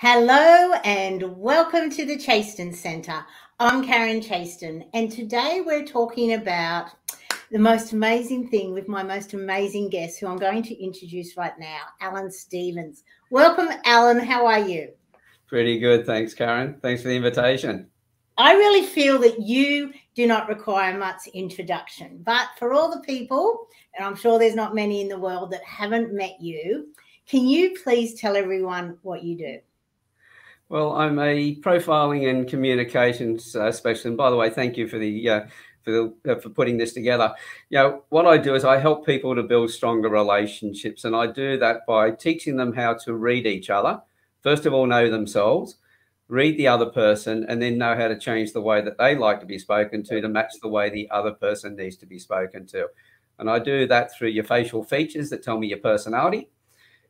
Hello and welcome to the Chaston Centre. I'm Karen Chaston, and today we're talking about the most amazing thing with my most amazing guest, who I'm going to introduce right now, Alan Stevens. Welcome, Alan. How are you? Pretty good. Thanks, Karen. Thanks for the invitation. I really feel that you do not require much introduction, but for all the people, and I'm sure there's not many in the world that haven't met you, can you please tell everyone what you do? Well, I'm a profiling and communications uh, specialist. And by the way, thank you for the uh, for the, uh, for putting this together. You know, what I do is I help people to build stronger relationships, and I do that by teaching them how to read each other. First of all, know themselves, read the other person, and then know how to change the way that they like to be spoken to to match the way the other person needs to be spoken to. And I do that through your facial features that tell me your personality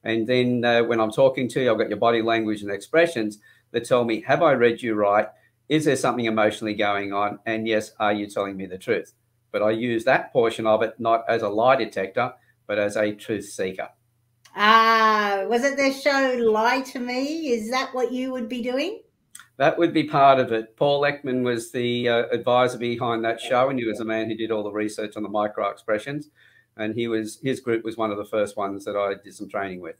and then uh, when I'm talking to you, I've got your body language and expressions that tell me, have I read you right? Is there something emotionally going on? And yes, are you telling me the truth? But I use that portion of it not as a lie detector, but as a truth seeker. Ah, was it the show Lie to Me? Is that what you would be doing? That would be part of it. Paul Ekman was the uh, advisor behind that show, and he was the man who did all the research on the micro expressions and he was his group was one of the first ones that I did some training with.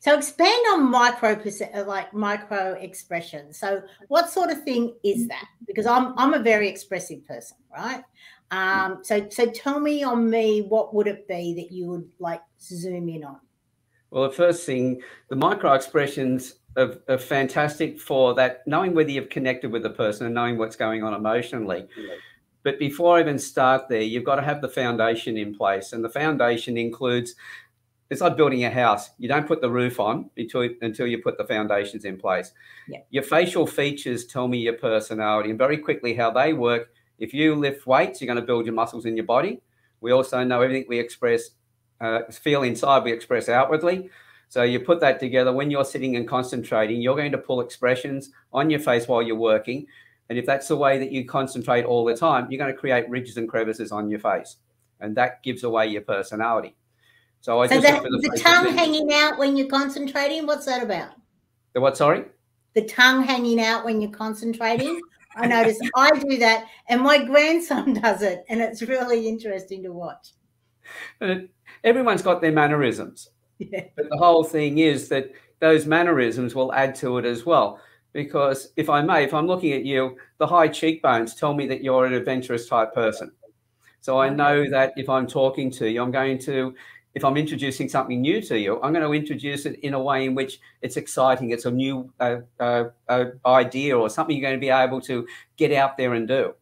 So expand on micro uh, like micro expression. So what sort of thing is that? Because I'm I'm a very expressive person, right? Um, so so tell me on me, what would it be that you would like zoom in on? Well, the first thing, the micro expressions are, are fantastic for that knowing whether you've connected with the person and knowing what's going on emotionally. But before I even start there, you've got to have the foundation in place. And the foundation includes it's like building a house. You don't put the roof on until, until you put the foundations in place. Yeah. Your facial features tell me your personality and very quickly how they work. If you lift weights, you're going to build your muscles in your body. We also know everything we express, uh, feel inside, we express outwardly. So you put that together. When you're sitting and concentrating, you're going to pull expressions on your face while you're working. And if that's the way that you concentrate all the time, you're going to create ridges and crevices on your face. And that gives away your personality. So I so just the, the tongue hanging out when you're concentrating, what's that about? The what, sorry? The tongue hanging out when you're concentrating. I notice I do that, and my grandson does it, and it's really interesting to watch. everyone's got their mannerisms. Yeah. But the whole thing is that those mannerisms will add to it as well because if I may, if I'm looking at you, the high cheekbones tell me that you're an adventurous type person. So I know that if I'm talking to you, I'm going to, if I'm introducing something new to you, I'm going to introduce it in a way in which it's exciting. It's a new uh, uh, uh, idea or something you're going to be able to get out there and do.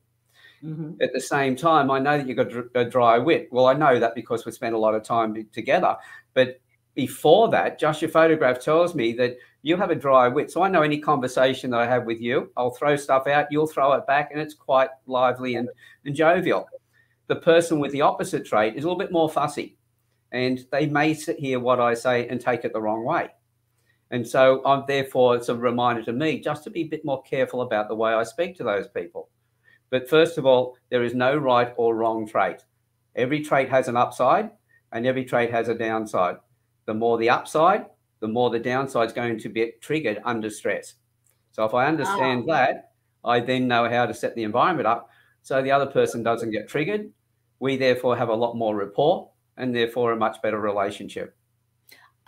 Mm-hmm. At the same time, I know that you've got a dry wit. Well, I know that because we spent a lot of time together. But before that, just your photograph tells me that you have a dry wit. So I know any conversation that I have with you, I'll throw stuff out, you'll throw it back, and it's quite lively and, and jovial. The person with the opposite trait is a little bit more fussy, and they may sit hear what I say and take it the wrong way. And so I'm therefore it's a reminder to me just to be a bit more careful about the way I speak to those people. But first of all, there is no right or wrong trait. Every trait has an upside and every trait has a downside. The more the upside, the more the downside is going to be triggered under stress. So if I understand oh. that, I then know how to set the environment up so the other person doesn't get triggered. We therefore have a lot more rapport and therefore a much better relationship.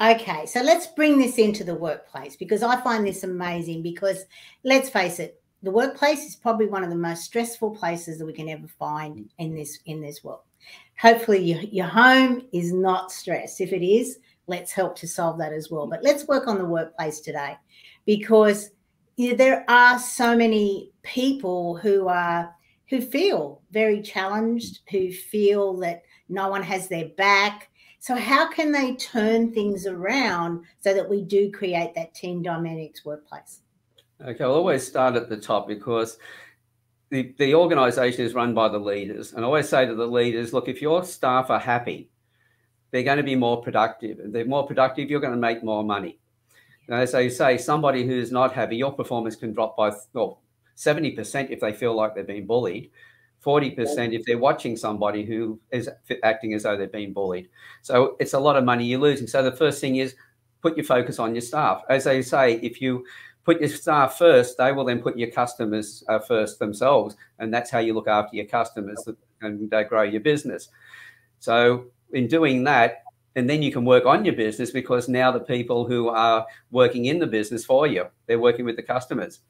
Okay, so let's bring this into the workplace because I find this amazing because let's face it, the workplace is probably one of the most stressful places that we can ever find in this in this world. Hopefully your, your home is not stressed. If it is, let's help to solve that as well. But let's work on the workplace today because you know, there are so many people who are who feel very challenged, who feel that no one has their back. So how can they turn things around so that we do create that team dynamics workplace? Okay, I'll always start at the top because the, the organization is run by the leaders. And I always say to the leaders, look, if your staff are happy, they're going to be more productive. They're more productive, you're going to make more money. And as I say, somebody who's not happy, your performance can drop by well, 70% if they feel like they're being bullied, 40% if they're watching somebody who is acting as though they're being bullied. So it's a lot of money you're losing. So the first thing is put your focus on your staff. As they say, if you put your staff first, they will then put your customers uh, first themselves, and that's how you look after your customers and uh, grow your business. So in doing that, and then you can work on your business because now the people who are working in the business for you, they're working with the customers.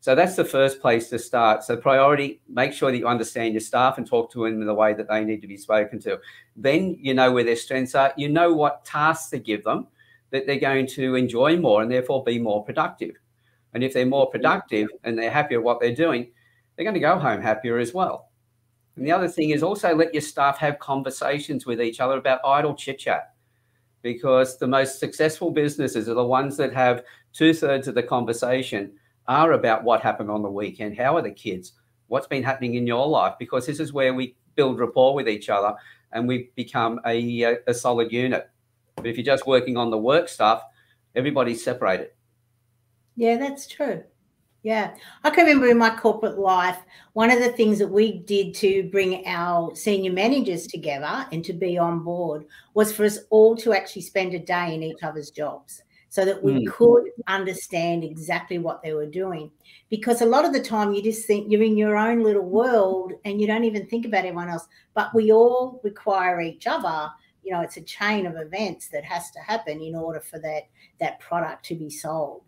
So that's the first place to start. So priority, make sure that you understand your staff and talk to them in the way that they need to be spoken to. Then you know where their strengths are. You know what tasks to give them that they're going to enjoy more and therefore be more productive. And if they're more productive and they're happier at what they're doing, they're going to go home happier as well. And the other thing is also let your staff have conversations with each other about idle chit chat because the most successful businesses are the ones that have two thirds of the conversation are about what happened on the weekend. How are the kids? What's been happening in your life? Because this is where we build rapport with each other and we become a, a solid unit. But if you're just working on the work stuff, everybody's separated. Yeah, that's true. Yeah. I can remember in my corporate life, one of the things that we did to bring our senior managers together and to be on board was for us all to actually spend a day in each other's jobs so that we mm. could understand exactly what they were doing. Because a lot of the time you just think you're in your own little world and you don't even think about everyone else. But we all require each other. You know, it's a chain of events that has to happen in order for that that product to be sold.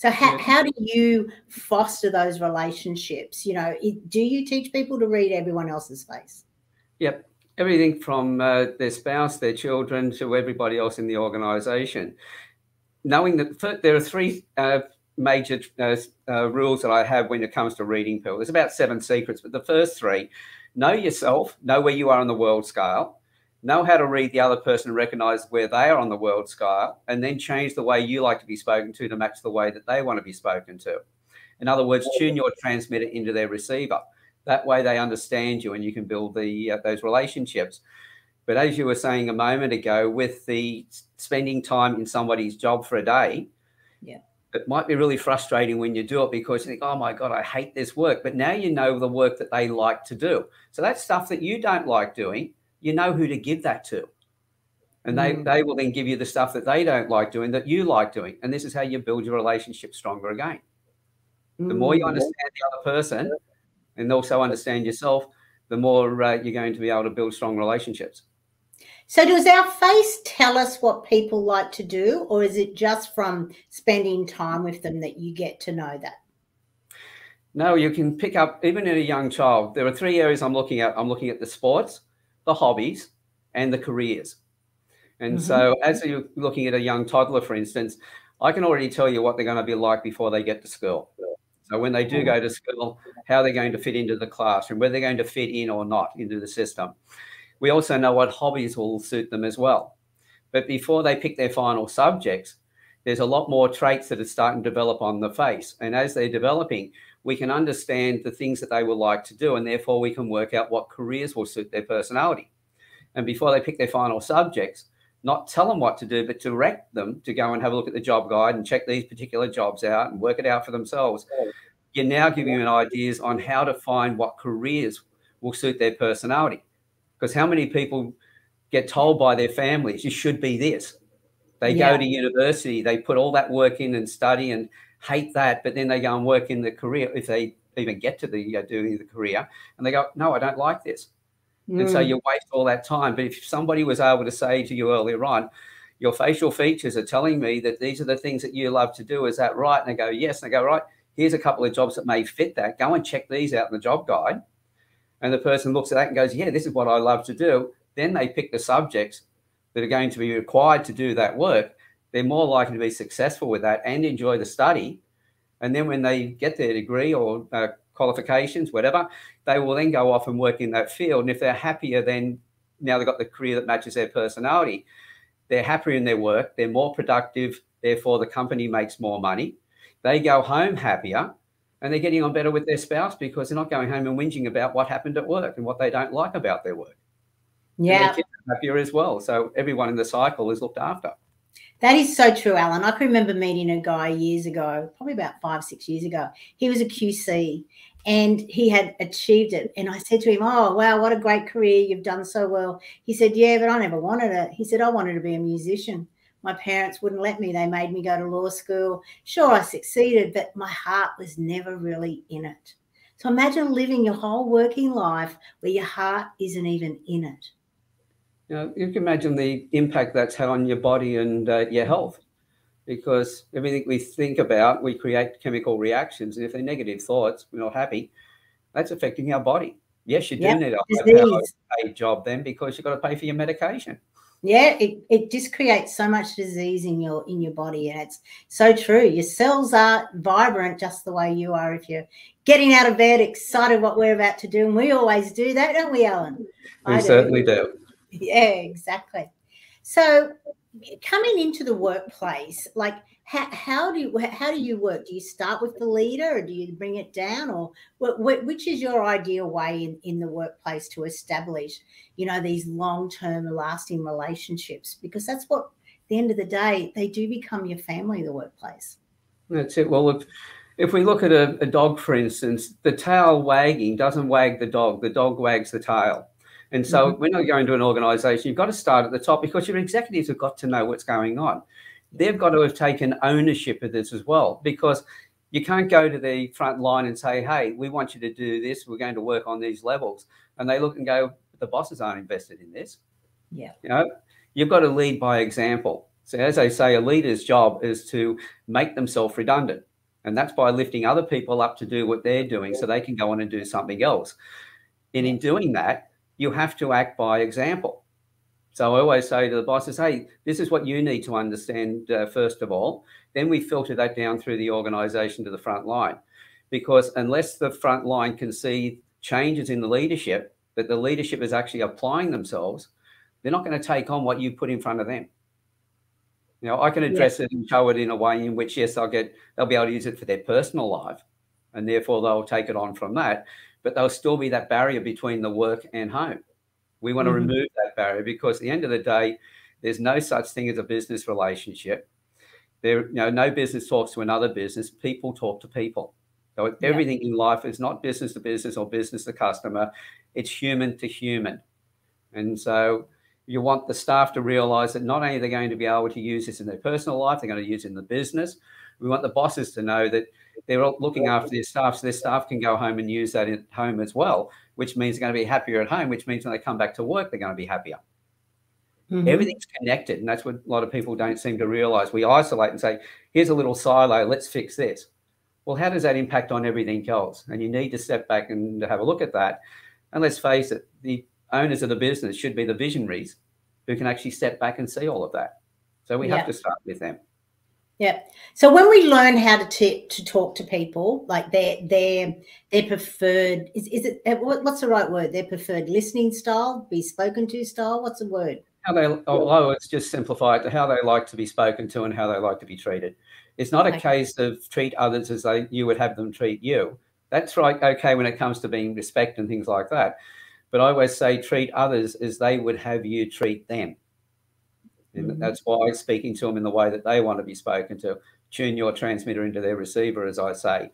So how, yeah. how do you foster those relationships? You know, it, do you teach people to read everyone else's face? Yep. Everything from uh, their spouse, their children, to everybody else in the organization knowing that there are three uh, major uh, uh, rules that I have when it comes to reading people. There's about seven secrets, but the first three know yourself, know where you are on the world scale, know how to read the other person and recognize where they are on the world scale, and then change the way you like to be spoken to to match the way that they want to be spoken to. In other words, tune your transmitter into their receiver. That way they understand you and you can build the uh, those relationships. But as you were saying a moment ago, with the spending time in somebody's job for a day, yeah, it might be really frustrating when you do it because you think, oh my God, I hate this work. But now you know the work that they like to do. So that's stuff that you don't like doing, you know who to give that to. And they, mm. they will then give you the stuff that they don't like doing that you like doing. And this is how you build your relationship stronger again. Mm. The more you mm. understand the other person and also understand yourself, the more uh, you're going to be able to build strong relationships. So, does our face tell us what people like to do, or is it just from spending time with them that you get to know that? No, you can pick up even in a young child. There are three areas I'm looking at. I'm looking at the sports, the hobbies, and the careers. And mm-hmm. so, as you're looking at a young toddler, for instance, I can already tell you what they're going to be like before they get to school. So, when they do go to school, how they're going to fit into the classroom, whether they're going to fit in or not into the system. We also know what hobbies will suit them as well. But before they pick their final subjects, there's a lot more traits that are starting to develop on the face. And as they're developing, we can understand the things that they would like to do, and therefore we can work out what careers will suit their personality. And before they pick their final subjects, not tell them what to do, but direct them to go and have a look at the job guide and check these particular jobs out and work it out for themselves. You're now giving them ideas on how to find what careers will suit their personality. Because how many people get told by their families, you should be this? They yeah. go to university, they put all that work in and study and hate that, but then they go and work in the career if they even get to the uh, doing the career, and they go, no, I don't like this, mm. and so mm. you waste all that time. But if somebody was able to say to you earlier on, your facial features are telling me that these are the things that you love to do, is that right? And they go, yes, and they go, right. Here's a couple of jobs that may fit that. Go and check these out in the job guide and the person looks at that and goes, Yeah, this is what I love to do, then they pick the subjects that are going to be required to do that work. They're more likely to be successful with that and enjoy the study. And then when they get their degree or uh, qualifications, whatever, they will then go off and work in that field. And if they're happier, then now they've got the career that matches their personality. They're happier in their work, they're more productive, therefore, the company makes more money. They go home happier and they're getting on better with their spouse because they're not going home and whinging about what happened at work and what they don't like about their work. Yeah. happier as well. So everyone in the cycle is looked after. That is so true, Alan. I can remember meeting a guy years ago, probably about five, six years ago. He was a QC and he had achieved it. And I said to him, Oh, wow, what a great career. You've done so well. He said, Yeah, but I never wanted it. He said, I wanted to be a musician. My parents wouldn't let me. They made me go to law school. Sure, I succeeded, but my heart was never really in it. So imagine living your whole working life where your heart isn't even in it. You, know, you can imagine the impact that's had on your body and uh, your health because everything we think about, we create chemical reactions. And if they're negative thoughts, we're not happy, that's affecting our body. Yes, you do yep. need a paid job then because you've got to pay for your medication. Yeah, it, it just creates so much disease in your in your body, and it's so true. Your cells are vibrant just the way you are. If you're getting out of bed, excited what we're about to do, and we always do that, don't we, Alan? We I certainly do. do. Yeah, exactly. So coming into the workplace, like how, how do you how do you work? Do you start with the leader, or do you bring it down, or what, which is your ideal way in, in the workplace to establish, you know, these long term, lasting relationships? Because that's what, at the end of the day, they do become your family. The workplace. That's it. Well, if if we look at a, a dog, for instance, the tail wagging doesn't wag the dog; the dog wags the tail. And so mm-hmm. when I go into an organization, you've got to start at the top because your executives have got to know what's going on. They've got to have taken ownership of this as well because you can't go to the front line and say, hey, we want you to do this. We're going to work on these levels. And they look and go, the bosses aren't invested in this. Yeah. You know, you've got to lead by example. So as I say, a leader's job is to make themselves redundant. And that's by lifting other people up to do what they're doing so they can go on and do something else. And in doing that, you have to act by example. So I always say to the bosses, hey, this is what you need to understand uh, first of all. Then we filter that down through the organization to the front line. Because unless the front line can see changes in the leadership, that the leadership is actually applying themselves, they're not going to take on what you put in front of them. You know, I can address yeah. it and show it in a way in which, yes, I'll get, they'll be able to use it for their personal life. And therefore they'll take it on from that but there'll still be that barrier between the work and home. We want to mm-hmm. remove that barrier because at the end of the day, there's no such thing as a business relationship. There, you know, no business talks to another business. People talk to people. So yeah. everything in life is not business to business or business to customer. It's human to human. And so you want the staff to realize that not only are they going to be able to use this in their personal life, they're going to use it in the business. We want the bosses to know that they're looking after their staff so their staff can go home and use that at home as well, which means they're going to be happier at home, which means when they come back to work, they're going to be happier. Mm-hmm. Everything's connected. And that's what a lot of people don't seem to realize. We isolate and say, here's a little silo, let's fix this. Well, how does that impact on everything else? And you need to step back and have a look at that. And let's face it, the owners of the business should be the visionaries who can actually step back and see all of that. So we yeah. have to start with them. Yeah. So when we learn how to t- to talk to people, like their their their preferred is is it uh, what's the right word? Their preferred listening style, be spoken to style. What's the word? How they oh, it's just simplify it to how they like to be spoken to and how they like to be treated. It's not a okay. case of treat others as they you would have them treat you. That's right. Okay, when it comes to being respect and things like that. But I always say treat others as they would have you treat them. And mm-hmm. that's why speaking to them in the way that they want to be spoken to, tune your transmitter into their receiver, as I say.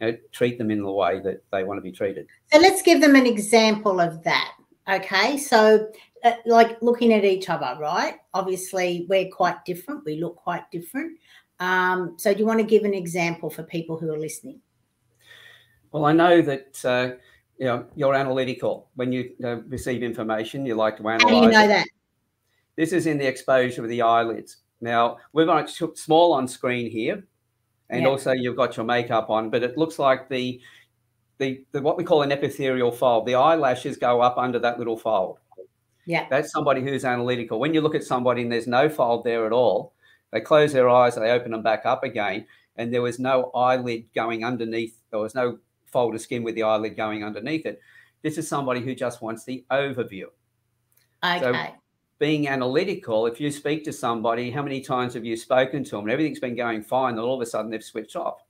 You know, treat them in the way that they want to be treated. So let's give them an example of that. Okay, so uh, like looking at each other, right? Obviously, we're quite different. We look quite different. Um, so, do you want to give an example for people who are listening? Well, I know that uh, you know you're analytical. When you uh, receive information, you like to analyze. How do you know that? This is in the exposure of the eyelids. Now, we've got it small on screen here, and also you've got your makeup on, but it looks like the, the, the what we call an epithelial fold. The eyelashes go up under that little fold. Yeah. That's somebody who's analytical. When you look at somebody and there's no fold there at all, they close their eyes, they open them back up again, and there was no eyelid going underneath, there was no fold of skin with the eyelid going underneath it. This is somebody who just wants the overview. Okay. So being analytical, if you speak to somebody, how many times have you spoken to them and everything's been going fine, and all of a sudden they've switched off?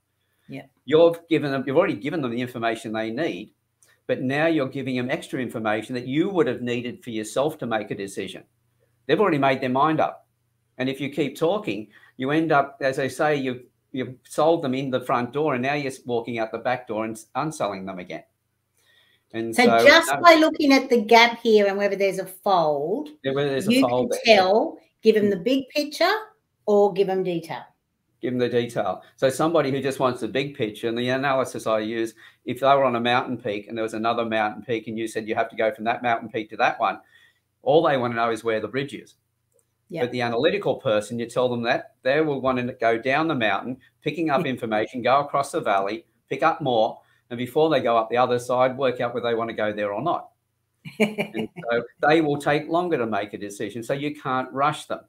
Yeah. You've given them, you've already given them the information they need, but now you're giving them extra information that you would have needed for yourself to make a decision. They've already made their mind up. And if you keep talking, you end up, as I say, you've you've sold them in the front door and now you're walking out the back door and unselling them again. And so, so just by looking at the gap here and whether there's a fold, there's you a fold can tell, give them hmm. the big picture or give them detail give them the detail. So somebody who just wants the big picture and the analysis I use, if they were on a mountain peak and there was another mountain peak and you said you have to go from that mountain peak to that one, all they want to know is where the bridge is. Yep. But the analytical person, you tell them that they will want to go down the mountain, picking up information, go across the valley, pick up more, and before they go up the other side, work out whether they want to go there or not. so they will take longer to make a decision. So you can't rush them.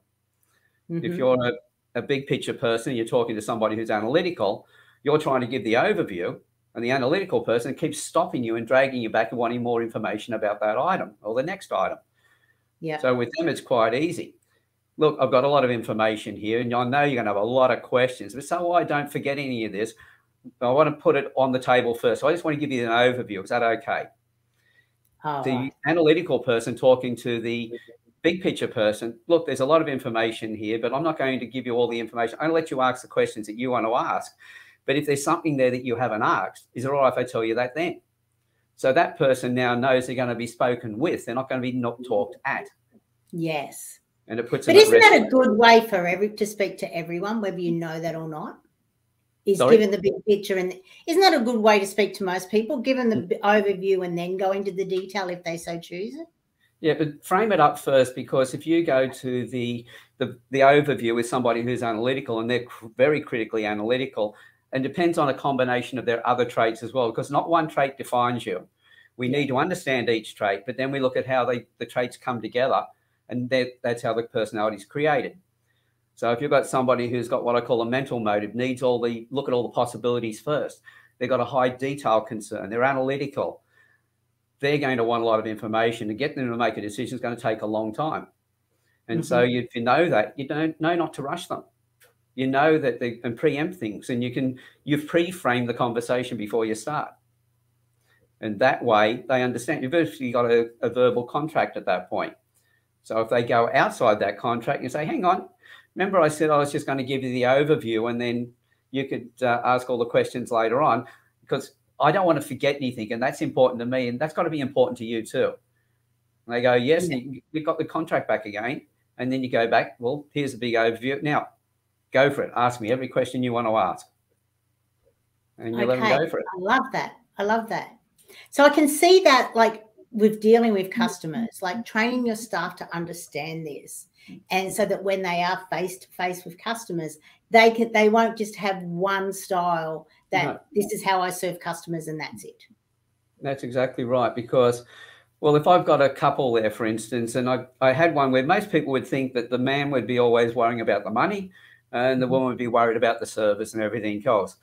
Mm-hmm. If you're a a big picture person, you're talking to somebody who's analytical, you're trying to give the overview, and the analytical person keeps stopping you and dragging you back and wanting more information about that item or the next item. Yeah. So with them, it's quite easy. Look, I've got a lot of information here, and I know you're going to have a lot of questions, but so I don't forget any of this. I want to put it on the table first. So I just want to give you an overview. Is that okay? Oh, the analytical person talking to the big picture person, look, there's a lot of information here, but I'm not going to give you all the information. I'm going to let you ask the questions that you want to ask. But if there's something there that you haven't asked, is it all right if I tell you that then? So that person now knows they're going to be spoken with. They're not going to be not talked at. Yes. And it puts. But isn't that a good way for every to speak to everyone, whether you know that or not? Is Sorry? given the big picture, and isn't that a good way to speak to most people? Given the mm. overview and then go into the detail if they so choose it. Yeah, but frame it up first because if you go to the, the, the overview with somebody who's analytical and they're cr- very critically analytical, and depends on a combination of their other traits as well, because not one trait defines you. We need to understand each trait, but then we look at how they, the traits come together, and that, that's how the personality is created. So if you've got somebody who's got what I call a mental motive, needs all the look at all the possibilities first. They've got a high detail concern. They're analytical they're going to want a lot of information to get them to make a decision is going to take a long time. And mm-hmm. so you, if you know that, you don't know not to rush them. You know that they and preempt things, and you can you've pre-framed the conversation before you start. And that way they understand you've virtually got a, a verbal contract at that point. So if they go outside that contract, you say, hang on, remember I said I was just going to give you the overview and then you could uh, ask all the questions later on because I don't want to forget anything, and that's important to me, and that's got to be important to you too. And they go, yes, yeah. we've got the contract back again, and then you go back. Well, here's a big overview. Now, go for it. Ask me every question you want to ask, and you okay. let them go for it. I love that. I love that. So I can see that, like with dealing with customers, like training your staff to understand this, and so that when they are face to face with customers, they can they won't just have one style that no. this is how I serve customers and that's it. That's exactly right. Because, well, if I've got a couple there, for instance, and I, I had one where most people would think that the man would be always worrying about the money and the mm-hmm. woman would be worried about the service and everything else.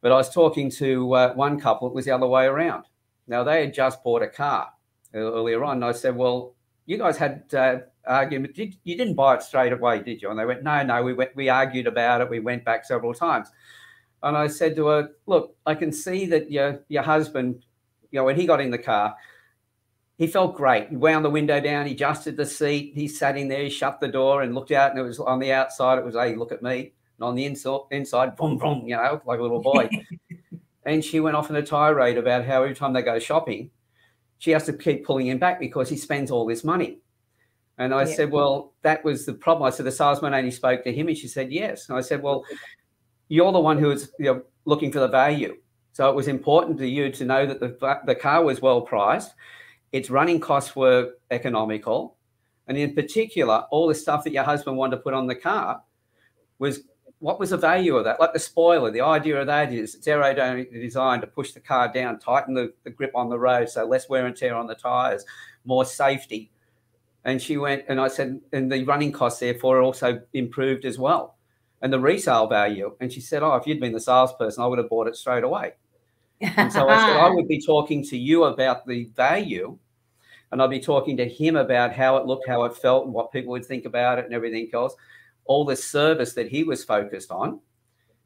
But I was talking to uh, one couple, it was the other way around. Now, they had just bought a car earlier on. And I said, Well, you guys had uh, argument. Did, you didn't buy it straight away, did you? And they went, No, no, we went, we argued about it. We went back several times. And I said to her, Look, I can see that your, your husband, you know, when he got in the car, he felt great. He wound the window down, he adjusted the seat, he sat in there, he shut the door and looked out, and it was on the outside, it was, Hey, look at me. And on the inside, inside boom, boom, you know, like a little boy. and she went off in a tirade about how every time they go shopping, she has to keep pulling him back because he spends all this money. And I yeah. said, Well, that was the problem. I said, The salesman only spoke to him. And she said, Yes. And I said, Well, you're the one who was you know, looking for the value. So it was important to you to know that the, the car was well priced, its running costs were economical, and in particular, all the stuff that your husband wanted to put on the car was what was the value of that? Like the spoiler, the idea of that is it's aerodynamic designed to push the car down, tighten the, the grip on the road, so less wear and tear on the tires, more safety. And she went, and I said, and the running costs therefore also improved as well and the resale value. And she said, Oh, if you'd been the salesperson, I would have bought it straight away. And so I said, I would be talking to you about the value, and I'd be talking to him about how it looked, how it felt, and what people would think about it, and everything else, all the service that he was focused on.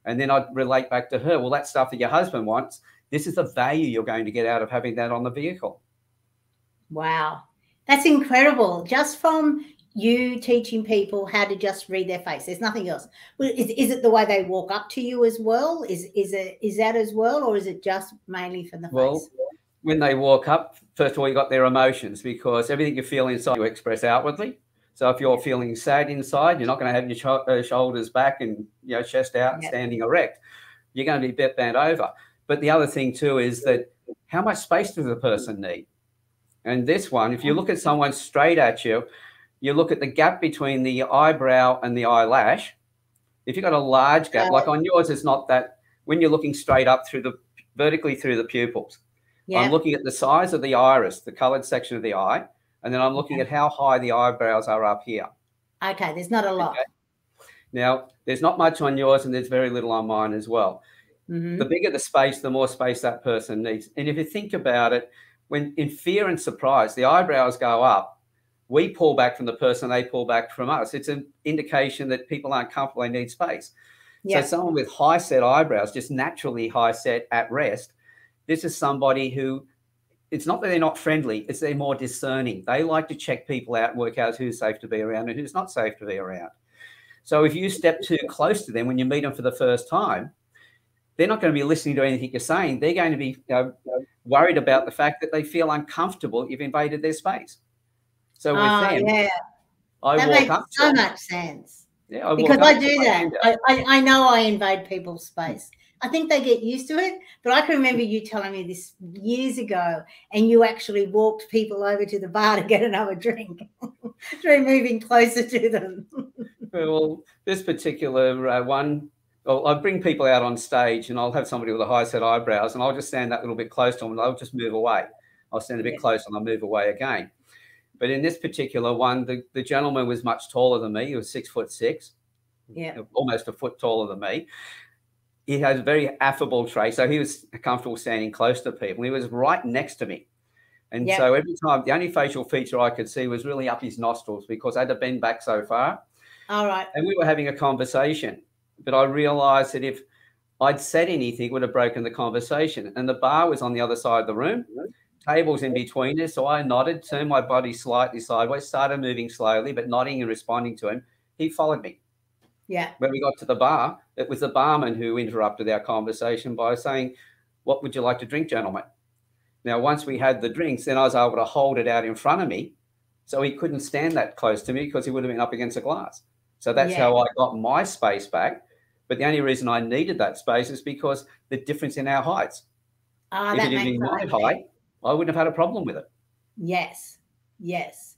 And then I'd relate back to her, well, that stuff that your husband wants, this is the value you're going to get out of having that on the vehicle. Wow. That's incredible. Just from you teaching people how to just read their face. There's nothing else. Is, is it the way they walk up to you as well? Is is it is that as well, or is it just mainly from the well, face? When they walk up, first of all, you got their emotions because everything you feel inside you express outwardly. So if you're feeling sad inside, you're not going to have your sh uh, shoulders back and you know chest out, yep. standing erect. You're going to be bent, bent over. But the other thing too is that how much space does the person need? And this one, if you look at someone straight at you, you look at the gap between the eyebrow and the eyelash. If you've got a large gap, like on yours, it's not that when you're looking straight up through the vertically through the pupils. Yeah. I'm looking at the size of the iris, the colored section of the eye, and then I'm looking okay. at how high the eyebrows are up here. Okay, there's not a lot. Okay. Now, there's not much on yours, and there's very little on mine as well. Mm-hmm. The bigger the space, the more space that person needs. And if you think about it, when in fear and surprise, the eyebrows go up, we pull back from the person, they pull back from us. It's an indication that people aren't comfortable, they need space. So someone with high set eyebrows, just naturally high set at rest, this is somebody who it's not that they're not friendly, it's they're more discerning. They like to check people out and work out who's safe to be around and who's not safe to be around. So if you step too close to them when you meet them for the first time, they're not going to be listening to anything you're saying. They're going to be you know, worried about the fact that they feel uncomfortable you've invaded their space. So with oh, them, yeah. I that makes so them. much sense. Yeah, I because I do that. I, I, I know I invade people's space. I think they get used to it. But I can remember you telling me this years ago, and you actually walked people over to the bar to get another drink through moving closer to them. well, this particular uh, one, well, I bring people out on stage, and I'll have somebody with a high set eyebrows, and I'll just stand that little bit close to them, and I'll just move away. I'll stand a bit yeah. close, and I'll move away again. But in this particular one, the, the gentleman was much taller than me. He was six foot six, yeah, almost a foot taller than me. He has a very affable trait, so he was comfortable standing close to people. He was right next to me. And yep. so every time, the only facial feature I could see was really up his nostrils because I had to bend back so far. All right. And we were having a conversation, but I realized that if I'd said anything, it would have broken the conversation. And the bar was on the other side of the room tables in between us. So I nodded, turned my body slightly sideways, started moving slowly, but nodding and responding to him. He followed me. Yeah. When we got to the bar, it was the barman who interrupted our conversation by saying, What would you like to drink, gentlemen? Now, once we had the drinks, then I was able to hold it out in front of me. So he couldn't stand that close to me because he would have been up against a glass. So that's yeah. how I got my space back. But the only reason I needed that space is because the difference in our heights. Oh, if it had been my height, I wouldn't have had a problem with it. Yes. Yes.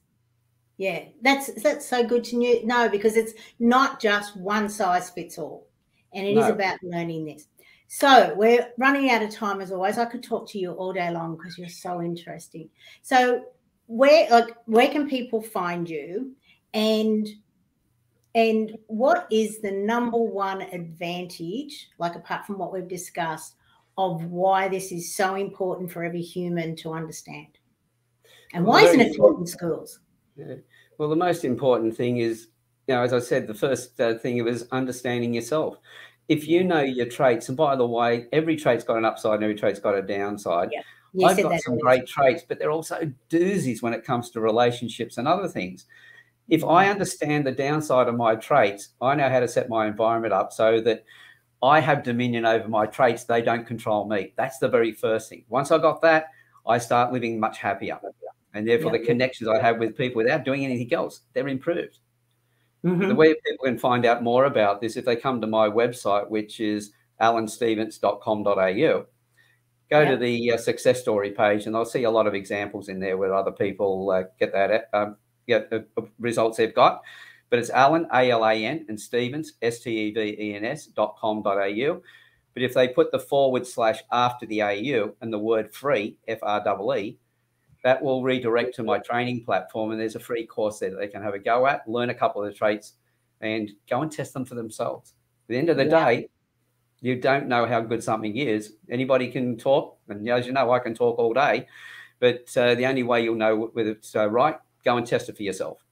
Yeah. That's that's so good to know because it's not just one size fits all. And it no. is about learning this. So we're running out of time as always. I could talk to you all day long because you're so interesting. So where like where can people find you and and what is the number one advantage like apart from what we've discussed of why this is so important for every human to understand. And why isn't it taught in schools? Yeah. Well, the most important thing is, you know, as I said, the first uh, thing it was understanding yourself. If you know your traits, and by the way, every trait's got an upside and every trait's got a downside. Yeah. You I've got some great traits, but they're also doozies when it comes to relationships and other things. If I mm. understand the downside of my traits, I know how to set my environment up so that I have dominion over my traits. They don't control me. That's the very first thing. Once I got that, I start living much happier. And therefore, the connections I have with people without doing anything else, they're improved. Mm-hmm. The way people can find out more about this, if they come to my website, which is alanstevens.com.au, go to the uh, success story page and they'll see a lot of examples in there where other people uh, get that um, get the results they've got. But it's Alan, A L A N, and Stevens, S T E V E N S dot com dot au. But if they put the forward slash after the AU and the word free, F R E E, that will redirect to my training platform. And there's a free course there that they can have a go at, learn a couple of the traits, and go and test them for themselves. At the end of the yeah. day, you don't know how good something is. Anybody can talk, and as you know, I can talk all day. But uh, the only way you'll know whether it's uh, right, go and test it for yourself.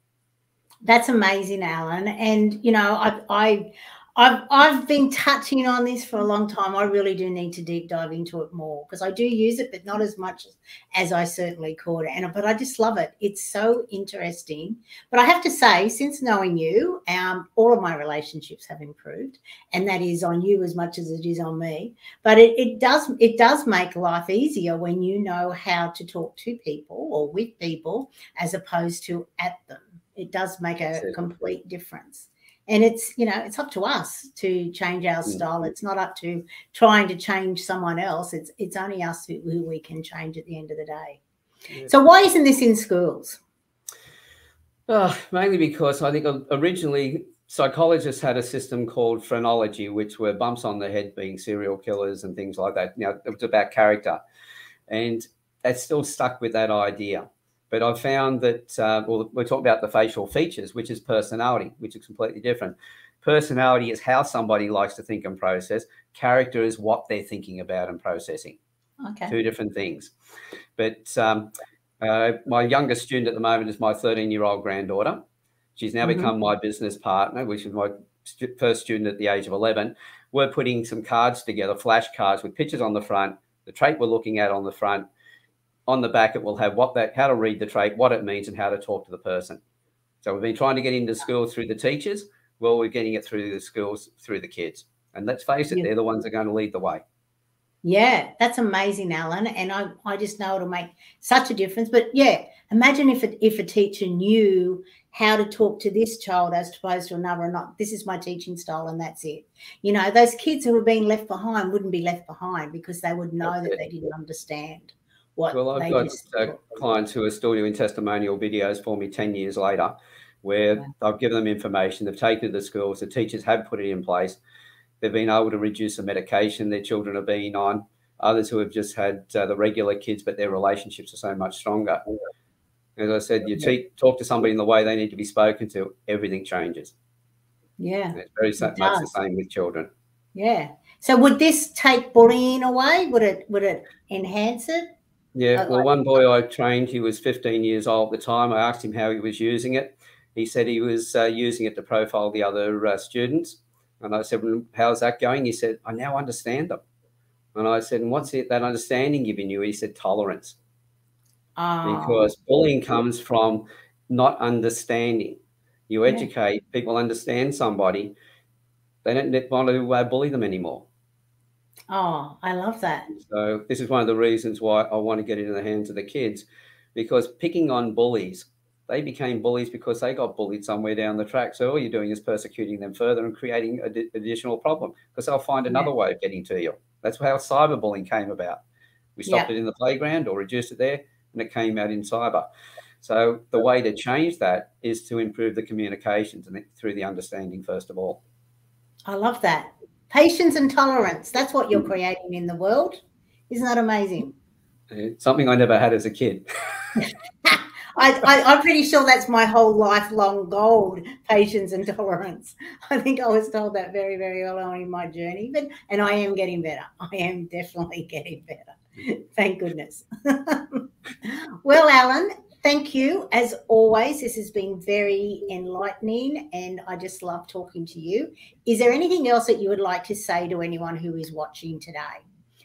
That's amazing, Alan. And you know, I, I I've I've been touching on this for a long time. I really do need to deep dive into it more because I do use it, but not as much as, as I certainly could. And but I just love it. It's so interesting. But I have to say, since knowing you, um, all of my relationships have improved, and that is on you as much as it is on me. But it, it does it does make life easier when you know how to talk to people or with people as opposed to at them It does make a complete difference. And it's, you know, it's up to us to change our mm. style. It's not up to trying to change someone else. It's it's only us who, who we can change at the end of the day. Yeah. So why isn't this in schools? Uh, mainly because I think originally psychologists had a system called phrenology, which were bumps on the head being serial killers and things like that. You know, it was about character. And that's still stuck with that idea. But I've found that, uh, well, we're talking about the facial features, which is personality, which is completely different. Personality is how somebody likes to think and process. Character is what they're thinking about and processing. Okay. Two different things. But um, uh, my youngest student at the moment is my 13 year old granddaughter. She's now mm-hmm. become my business partner, which is my st- first student at the age of 11. We're putting some cards together, flashcards with pictures on the front, the trait we're looking at on the front. On the back, it will have what that, how to read the trait, what it means, and how to talk to the person. So we've been trying to get into schools through the teachers. Well, we're getting it through the schools through the kids. And let's face it, yeah. they're the ones that are going to lead the way. Yeah, that's amazing, Alan. And I, I just know it'll make such a difference. But yeah, imagine if a, if a teacher knew how to talk to this child as opposed to another and not this is my teaching style and that's it. You know, those kids who are being left behind wouldn't be left behind because they would know that's that it. they didn't understand what Well, I've got uh, clients who are still doing testimonial videos for me 10 years later where yeah. I've given them information, they've taken to the schools, the teachers have put it in place They've been able to reduce the medication their children are being on. Others who have just had uh, the regular kids, but their relationships are so much stronger. As I said, you te- talk to somebody in the way they need to be spoken to, everything changes. Yeah. And it's very it much the same with children. Yeah. So would this take bullying away? Would it would it enhance it? Yeah. Well, one boy I trained, he was 15 years old at the time. I asked him how he was using it. He said he was uh, using it to profile the other uh, students. And I said, well, how's that going? He said, I now understand them. And I said, and what's it, that understanding giving you? He said, tolerance. Oh. Because bullying comes from not understanding. You educate, yeah. people understand somebody, they don't want to uh, bully them anymore. Oh, I love that. So, this is one of the reasons why I want to get into the hands of the kids because picking on bullies they became bullies because they got bullied somewhere down the track. So all you're doing is persecuting them further and creating an additional problem because they'll find another yeah. way of getting to you. That's how cyberbullying came about. We stopped yeah. it in the playground or reduced it there, and it came out in cyber. So the way to change that is to improve the communications and through the understanding first of all. I love that. Patience and tolerance. That's what you're mm. creating in the world. Isn't that amazing? It's something I never had as a kid. I, I, am pretty sure that's my whole lifelong goal: patience and tolerance. I think I was told that very, very early on in my journey, but and I am getting better. I am definitely getting better. Thank goodness. well, Alan, thank you as always. This has been very enlightening, and I just love talking to you. Is there anything else that you would like to say to anyone who is watching today?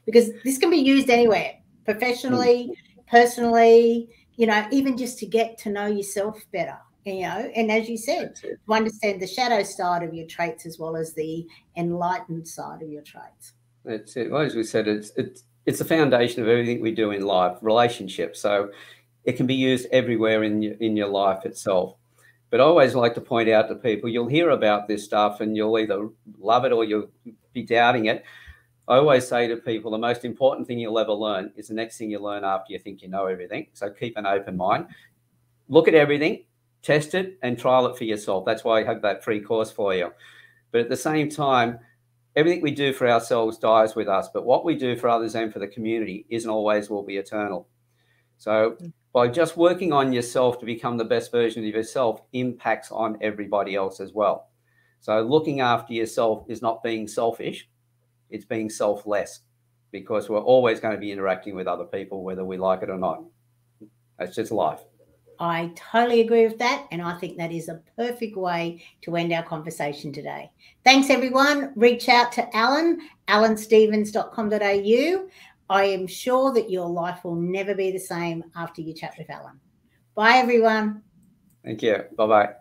Because this can be used anywhere, professionally, personally you know, even just to get to know yourself better, you know, and as you said, to understand the shadow side of your traits as well as the enlightened side of your traits. That's it. Well, as we said, it's it's it's the foundation of everything we do in life, relationships. So it can be used everywhere in your, in your life itself. But I always like to point out to people, you'll hear about this stuff and you'll either love it or you'll be doubting it. I always say to people the most important thing you'll ever learn is the next thing you learn after you think you know everything. So keep an open mind. Look at everything, test it, and trial it for yourself. That's why I have that free course for you. But at the same time, everything we do for ourselves dies with us, but what we do for others and for the community isn't always will be eternal. So mm. By just working on yourself to become the best version of yourself impacts on everybody else as well. So looking after yourself is not being selfish it's being selfless because we're always going to be interacting with other people, whether we like it or not. That's just life. I totally agree with that. And I think that is a perfect way to end our conversation today. Thanks, everyone. Reach out to Alan, alanstevens.com.au. I am sure that your life will never be the same after you chat with Alan. Bye, everyone. Thank you. Bye bye.